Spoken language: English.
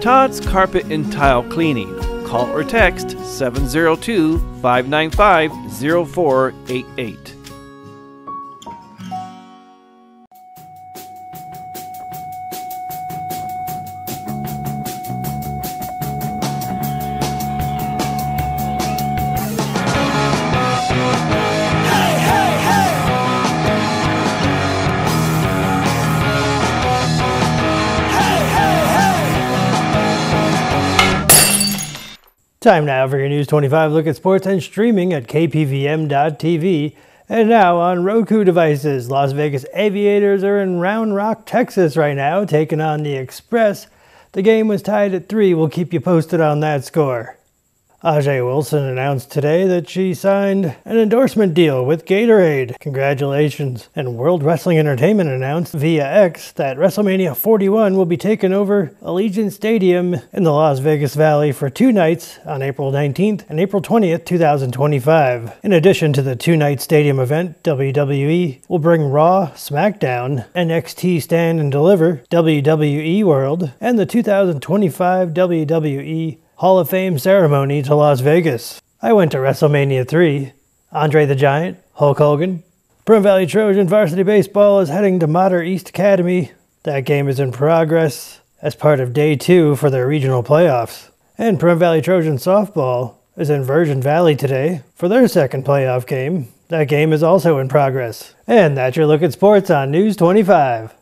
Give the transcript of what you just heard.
Todd's Carpet and Tile Cleaning. Call or text 702 595 0488. Time now for your News 25 look at sports and streaming at kpvm.tv. And now on Roku devices, Las Vegas Aviators are in Round Rock, Texas right now, taking on the Express. The game was tied at 3. We'll keep you posted on that score. A'ja Wilson announced today that she signed an endorsement deal with Gatorade. Congratulations. And World Wrestling Entertainment announced via X that WrestleMania 41 will be taken over Allegiant Stadium in the Las Vegas Valley for two nights on April 19th and April 20th, 2025. In addition to the two night stadium event, WWE will bring Raw, SmackDown, NXT Stand and Deliver, WWE World, and the 2025 WWE Hall of Fame ceremony to Las Vegas. I went to WrestleMania 3. Andre the Giant, Hulk Hogan. Pahrump Valley Trojan varsity baseball is heading to Mater East Academy. That game is in progress as part of day two for their regional playoffs. And Pahrump Valley Trojan softball is in Virgin Valley today for their second playoff game. That game is also in progress. And that's your look at sports on News 25.